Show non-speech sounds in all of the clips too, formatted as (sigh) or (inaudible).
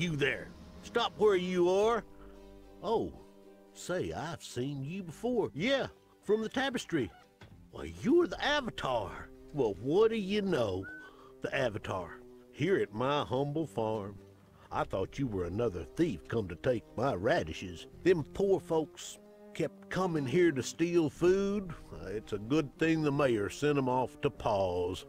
You there. Stop where you are. Oh, say, I've seen you before. Yeah, from the tapestry. Why, you're the Avatar. Well, what do you know? The Avatar. Here at my humble farm. I thought you were another thief come to take my radishes. Them poor folks kept coming here to steal food. It's a good thing the mayor sent 'em off to Paws.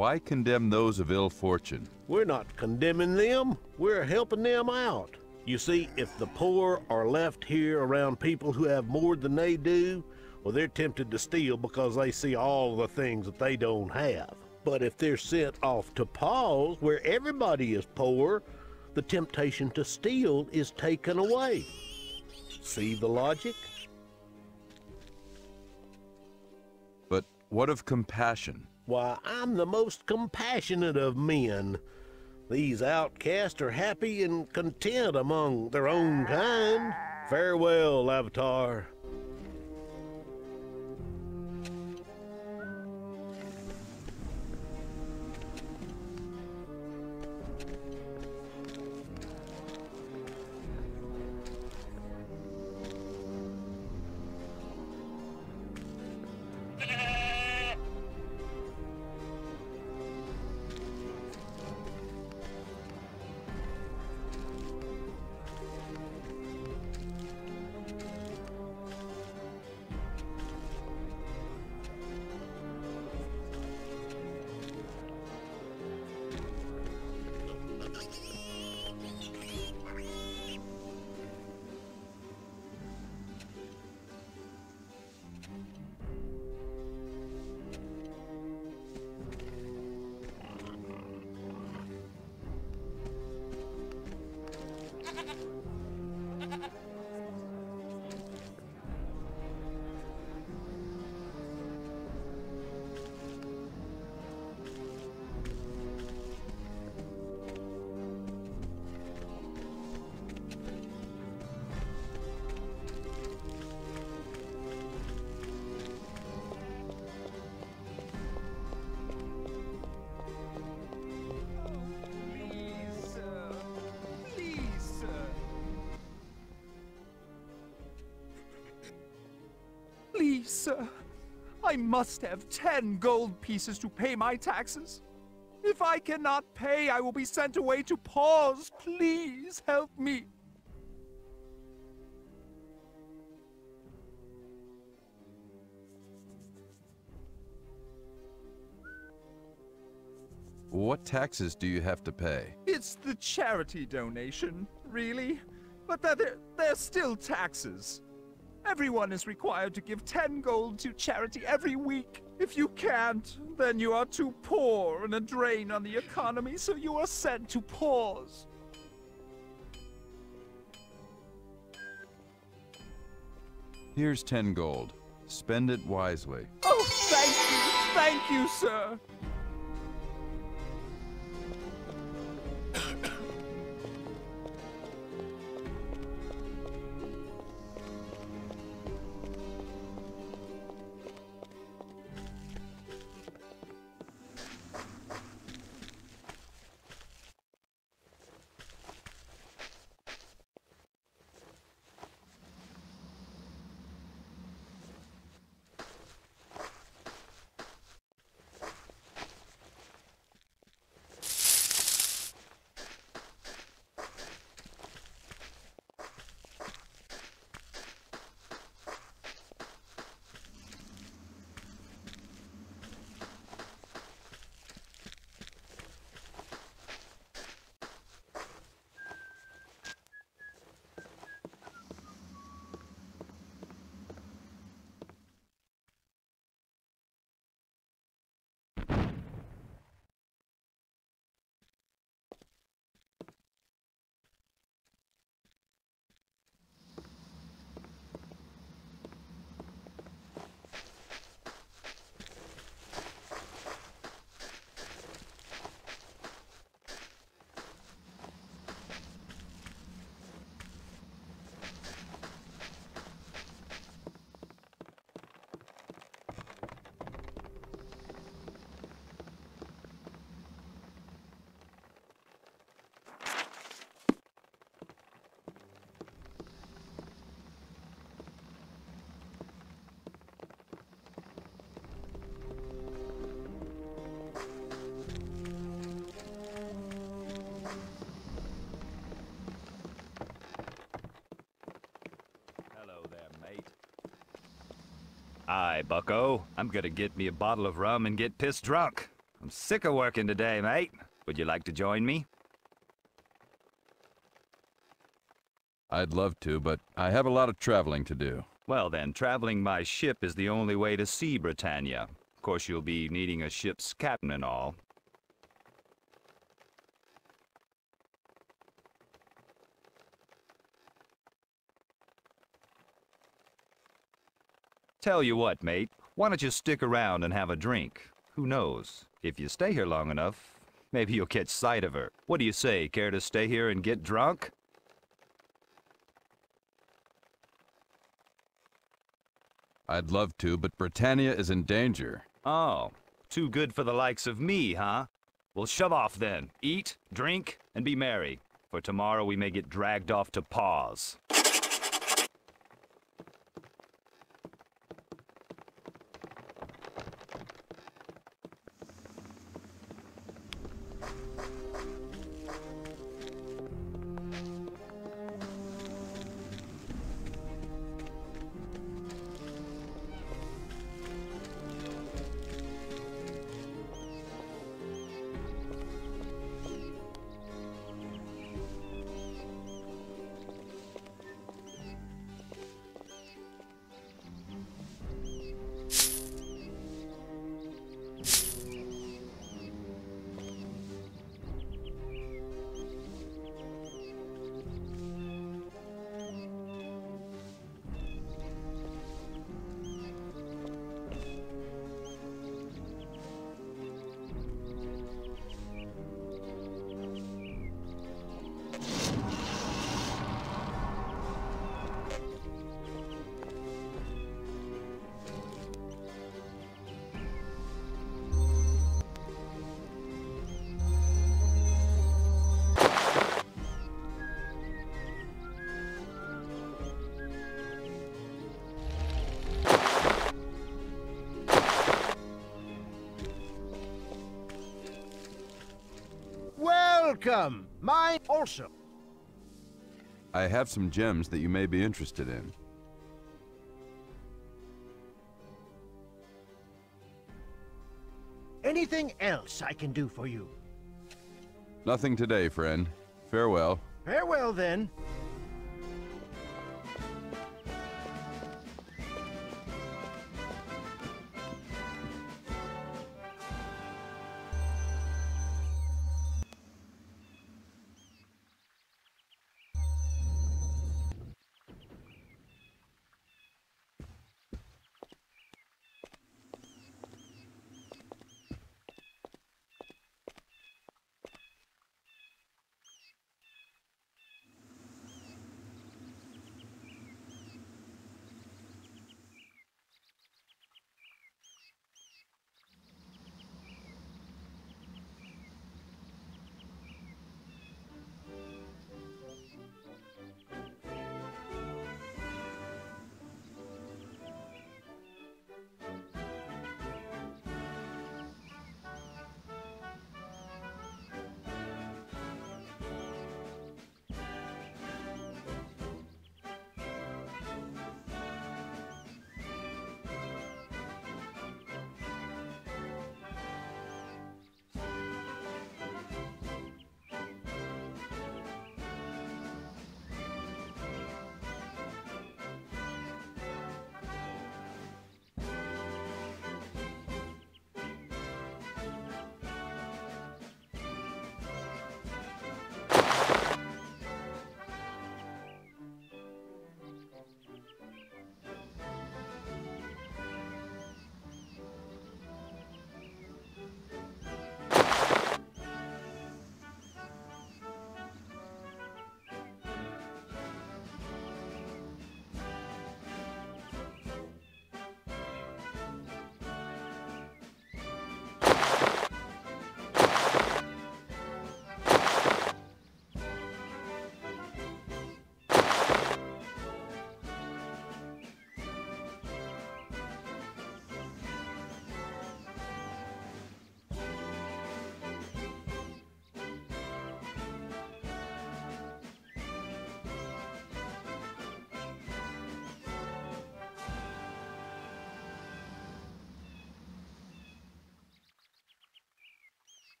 Why condemn those of ill fortune? We're not condemning them, we're helping them out. You see, if the poor are left here around people who have more than they do, well, they're tempted to steal because they see all the things that they don't have. But if they're sent off to Paws, where everybody is poor, the temptation to steal is taken away. See the logic? But what of compassion? Why, I'm the most compassionate of men. These outcasts are happy and content among their own kind. Farewell, Avatar. Sir. I must have ten gold pieces to pay my taxes. If I cannot pay, I will be sent away to Paws. Please help me. What taxes do you have to pay? It's the charity donation, really. But they're, they're, they're still taxes. Everyone is required to give 10 gold to charity every week. If you can't, then you are too poor and a drain on the economy, so you are sent to Paws. Here's 10 gold. Spend it wisely. Oh, thank you! Thank you, sir! Aye, bucko. I'm gonna get me a bottle of rum and get pissed drunk. I'm sick of working today, mate. Would you like to join me? I'd love to, but I have a lot of traveling to do. Well then, traveling by ship is the only way to see Britannia. Of course, you'll be needing a ship's captain and all. Tell you what, mate. Why don't you stick around and have a drink? Who knows? If you stay here long enough, maybe you'll catch sight of her. What do you say? Care to stay here and get drunk? I'd love to, but Britannia is in danger. Oh, too good for the likes of me, huh? Well, shove off then. Eat, drink, and be merry. For tomorrow we may get dragged off to Paws. Welcome! Mine also. I have some gems that you may be interested in. Anything else I can do for you? Nothing today, friend. Farewell. Farewell, then.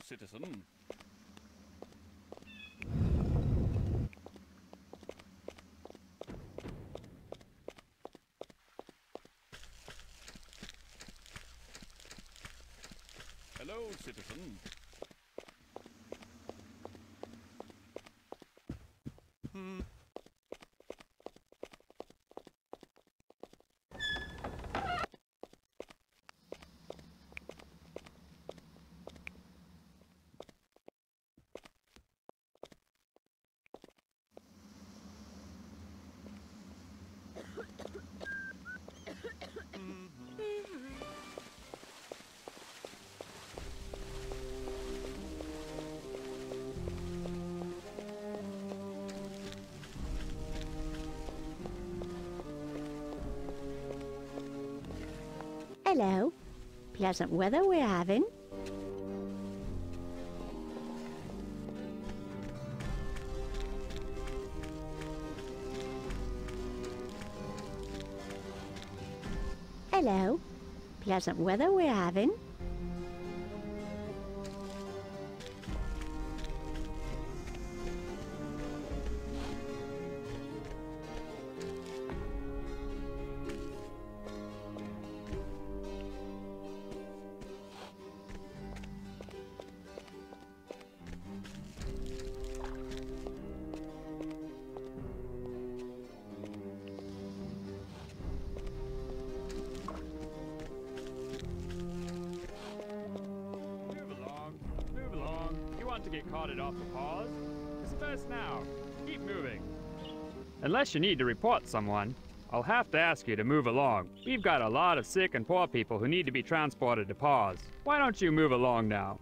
Citizen. Hello. Pleasant weather we're having. Hello. Pleasant weather we're having. Get carted off the Paws? Disperse now. Keep moving. Unless you need to report someone, I'll have to ask you to move along. We've got a lot of sick and poor people who need to be transported to Paws. Why don't you move along now?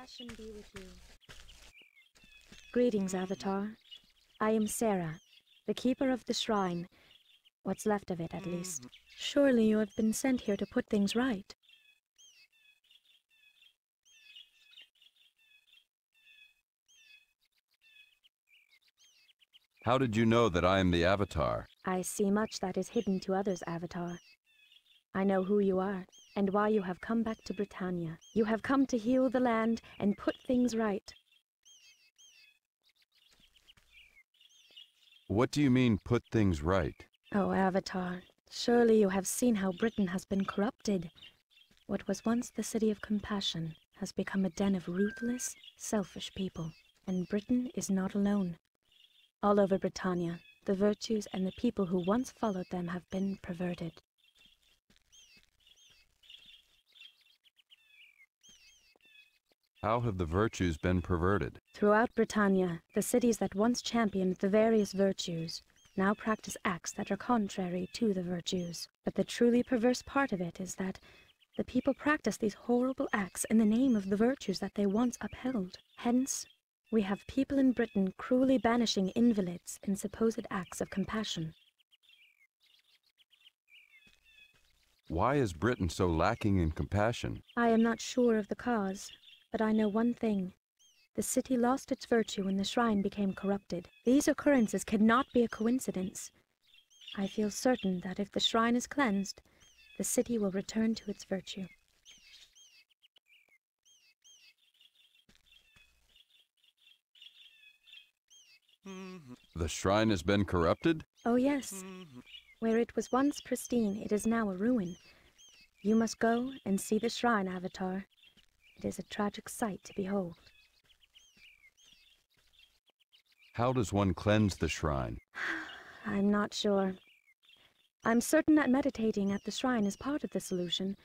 Compassion be with you. Greetings, Avatar. I am Sarah, the keeper of the shrine. What's left of it, at mm. least. Surely you have been sent here to put things right. How did you know that I am the Avatar? I see much that is hidden to others, Avatar. I know who you are, and why you have come back to Britannia. You have come to heal the land and put things right. What do you mean, put things right? Oh, Avatar, surely you have seen how Britain has been corrupted. What was once the city of compassion has become a den of ruthless, selfish people. And Britain is not alone. All over Britannia, the virtues and the people who once followed them have been perverted. How have the virtues been perverted? Throughout Britannia, the cities that once championed the various virtues now practice acts that are contrary to the virtues. But the truly perverse part of it is that the people practice these horrible acts in the name of the virtues that they once upheld. Hence, we have people in Britain cruelly banishing invalids in supposed acts of compassion. Why is Britain so lacking in compassion? I am not sure of the cause, but I know one thing. The city lost its virtue when the shrine became corrupted. These occurrences cannot be a coincidence. I feel certain that if the shrine is cleansed, the city will return to its virtue. The shrine has been corrupted? Oh, yes. Where it was once pristine, it is now a ruin. You must go and see the shrine, Avatar. It is a tragic sight to behold. How does one cleanse the shrine? (sighs) I'm not sure. I'm certain that meditating at the shrine is part of the solution,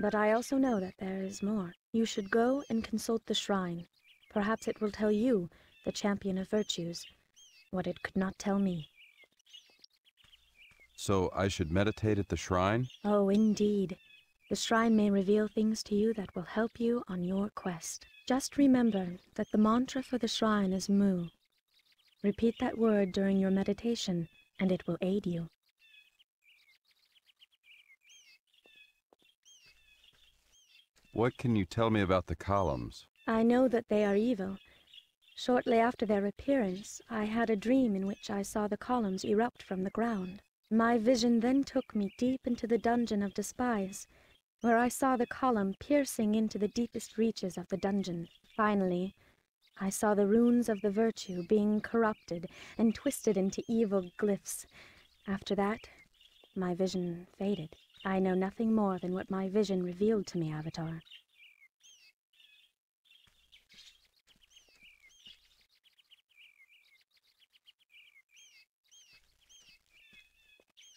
but I also know that there is more. You should go and consult the shrine. Perhaps it will tell you, the champion of virtues, what it could not tell me. So I should meditate at the shrine? Oh, indeed. The shrine may reveal things to you that will help you on your quest. Just remember that the mantra for the shrine is Mu. Repeat that word during your meditation, and it will aid you. What can you tell me about the columns? I know that they are evil. Shortly after their appearance, I had a dream in which I saw the columns erupt from the ground. My vision then took me deep into the dungeon of despise, where I saw the column piercing into the deepest reaches of the dungeon. Finally, I saw the runes of the virtue being corrupted and twisted into evil glyphs. After that, my vision faded. I know nothing more than what my vision revealed to me, Avatar.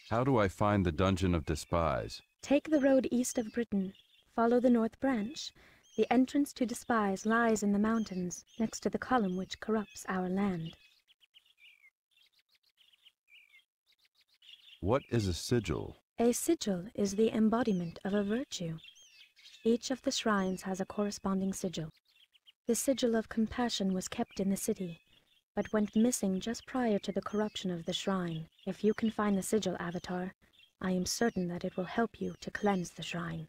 How do I find the Dungeon of Despise? Take the road east of Britain. Follow the north branch. The entrance to Despise lies in the mountains, next to the column which corrupts our land. What is a sigil? A sigil is the embodiment of a virtue. Each of the shrines has a corresponding sigil. The sigil of compassion was kept in the city, but went missing just prior to the corruption of the shrine. If you can find the sigil, Avatar, I am certain that it will help you to cleanse the shrine.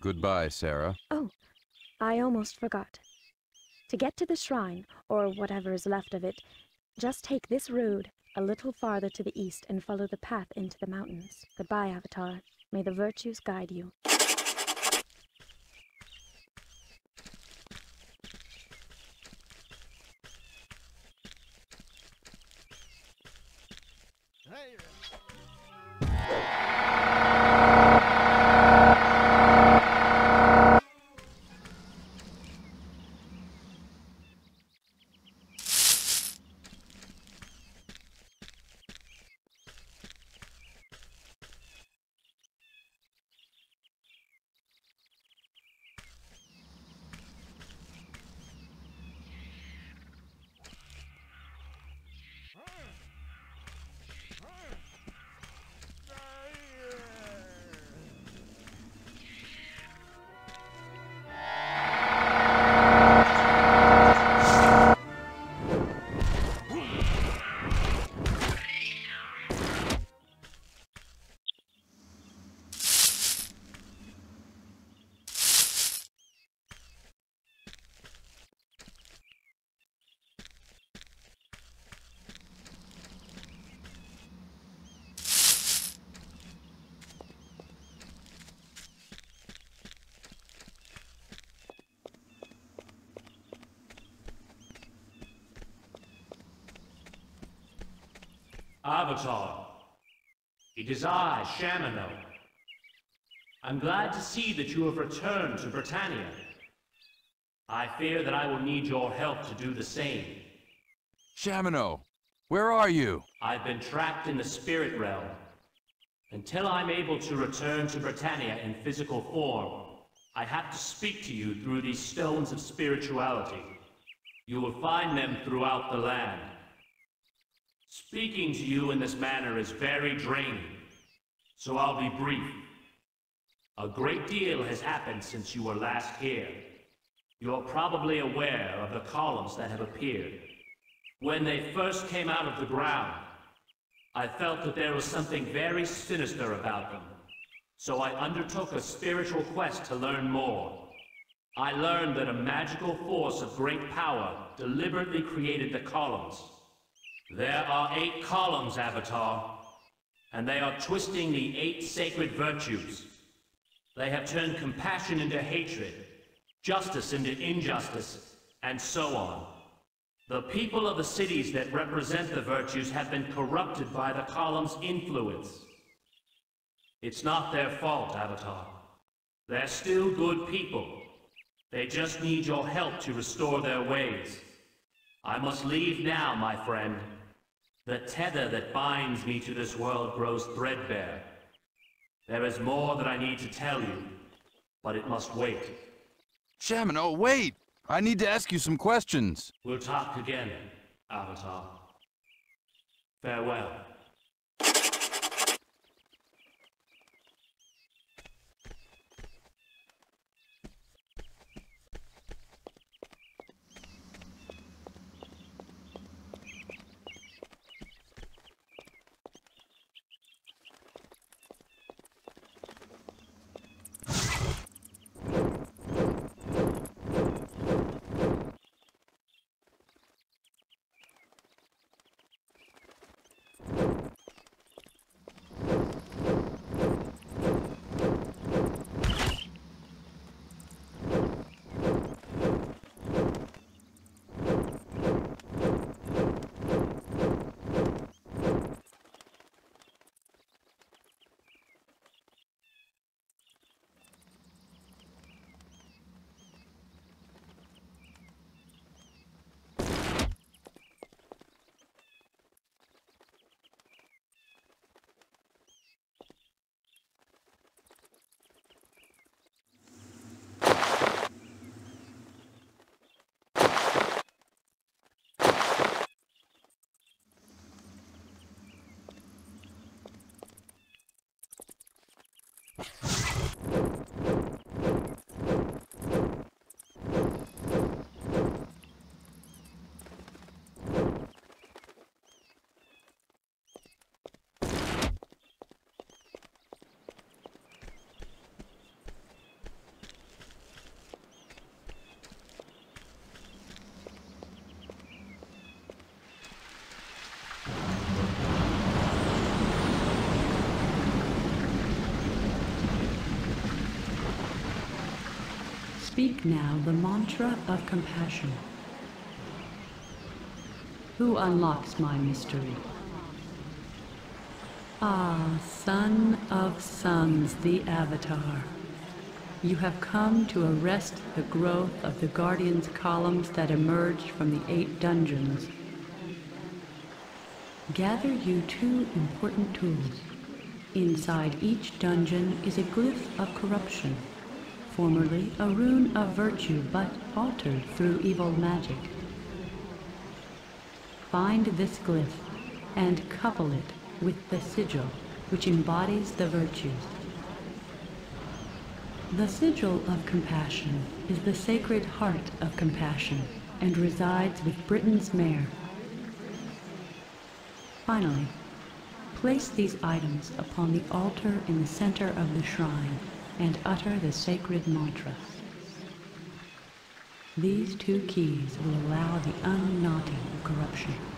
Goodbye, Sarah. Oh, I almost forgot. To get to the shrine, or whatever is left of it, just take this road a little farther to the east and follow the path into the mountains. Goodbye, Avatar. May the virtues guide you. Avatar. It is I, Shamino. I'm glad to see that you have returned to Britannia. I fear that I will need your help to do the same. Shamino, where are you? I've been trapped in the spirit realm. Until I'm able to return to Britannia in physical form, I have to speak to you through these stones of spirituality. You will find them throughout the land. Speaking to you in this manner is very draining, so I'll be brief. A great deal has happened since you were last here. You're probably aware of the columns that have appeared. When they first came out of the ground, I felt that there was something very sinister about them. So I undertook a spiritual quest to learn more. I learned that a magical force of great power deliberately created the columns. There are eight columns, Avatar, and they are twisting the eight sacred virtues. They have turned compassion into hatred, justice into injustice, and so on. The people of the cities that represent the virtues have been corrupted by the column's influence. It's not their fault, Avatar. They're still good people. They just need your help to restore their ways. I must leave now, my friend. The tether that binds me to this world grows threadbare. There is more that I need to tell you, but it must wait. Shaman, oh wait! I need to ask you some questions. We'll talk again, Avatar. Farewell. Speak now the mantra of compassion. Who unlocks my mystery? Ah, son of suns, the Avatar. You have come to arrest the growth of the Guardian's columns that emerged from the eight dungeons. Gather you two important tools. Inside each dungeon is a glyph of corruption formerly a rune of virtue but altered through evil magic. Find this glyph and couple it with the sigil which embodies the virtues. The sigil of compassion is the sacred heart of compassion and resides with Britain's mayor. Finally, place these items upon the altar in the center of the shrine and utter the sacred mantra. These two keys will allow the unknotting of corruption.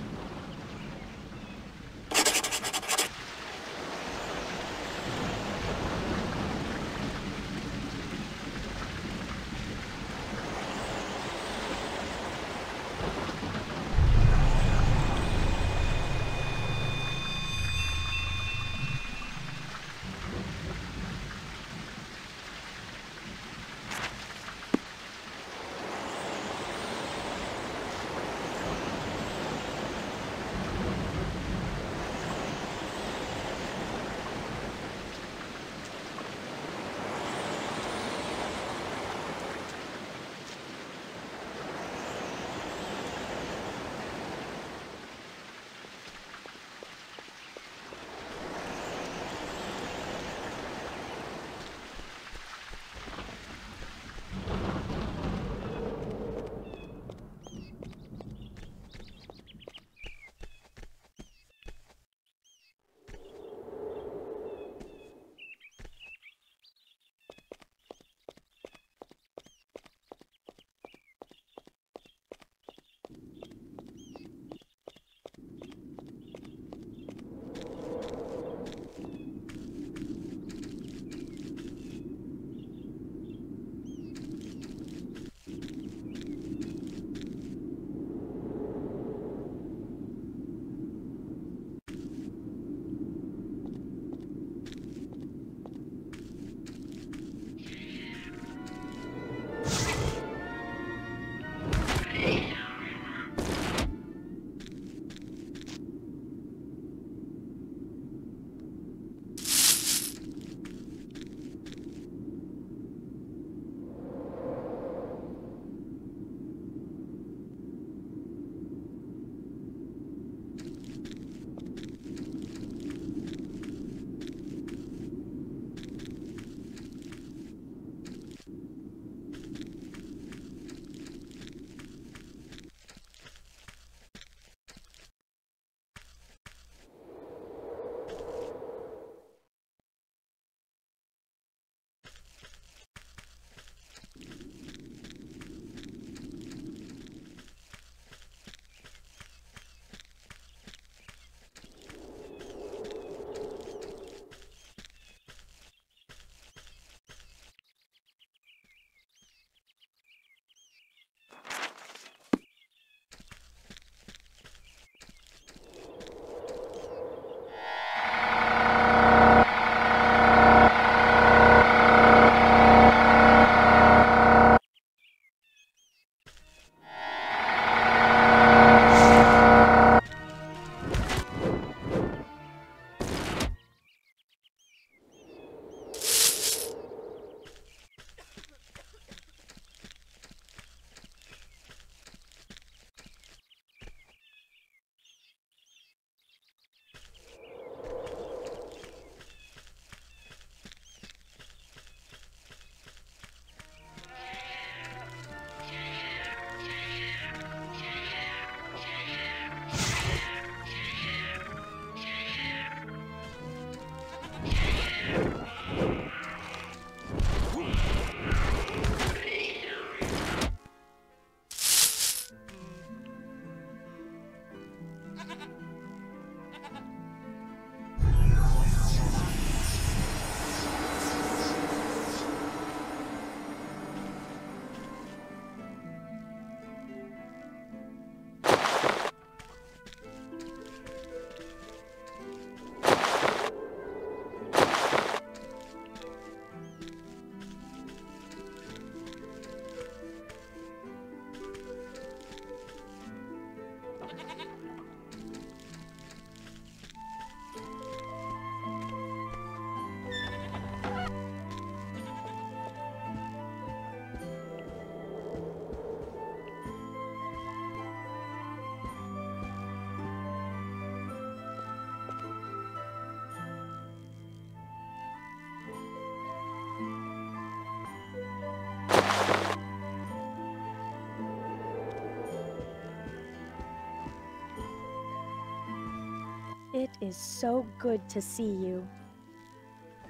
Is so good to see you.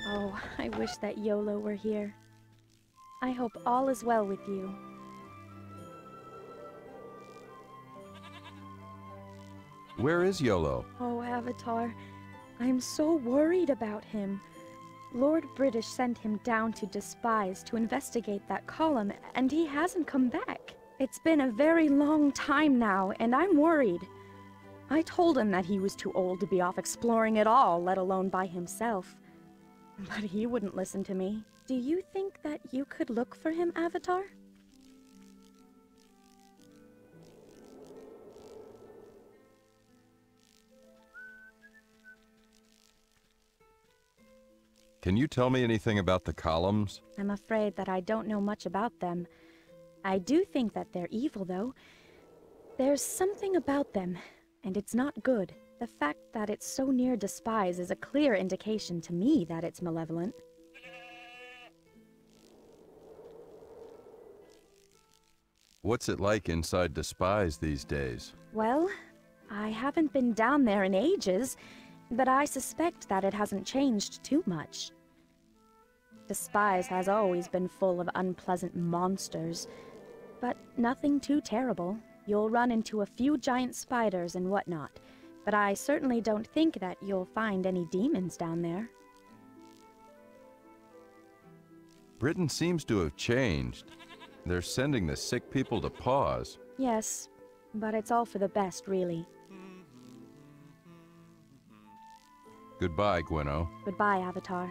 Oh, I wish that Iolo were here. I hope all is well with you. Where is Iolo? Oh, Avatar, I'm so worried about him. Lord British sent him down to Despise to investigate that column, and he hasn't come back. It's been a very long time now, and I'm worried. I told him that he was too old to be off exploring at all, let alone by himself. But he wouldn't listen to me. Do you think that you could look for him, Avatar? Can you tell me anything about the columns? I'm afraid that I don't know much about them. I do think that they're evil, though. There's something about them, and it's not good. The fact that it's so near Despise is a clear indication to me that it's malevolent. What's it like inside Despise these days? Well, I haven't been down there in ages, but I suspect that it hasn't changed too much. Despise has always been full of unpleasant monsters, but nothing too terrible. You'll run into a few giant spiders and whatnot, but I certainly don't think that you'll find any demons down there. Britain seems to have changed. They're sending the sick people to Paws. Yes, but it's all for the best, really. Goodbye, Gwenno. Goodbye, Avatar.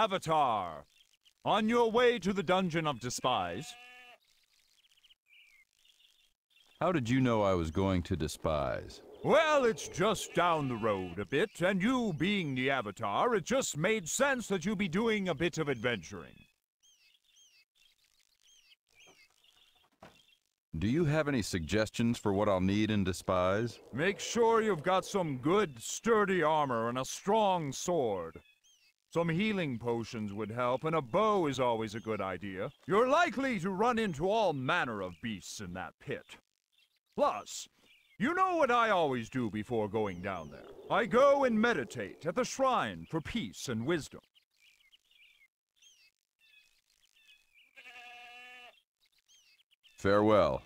Avatar! On your way to the Dungeon of Despise? How did you know I was going to Despise? Well, it's just down the road a bit, and you being the Avatar, it just made sense that you be doing a bit of adventuring. Do you have any suggestions for what I'll need in Despise? Make sure you've got some good, sturdy armor and a strong sword. Some healing potions would help, and a bow is always a good idea. You're likely to run into all manner of beasts in that pit. Plus, you know what I always do before going down there. I go and meditate at the shrine for peace and wisdom. Farewell.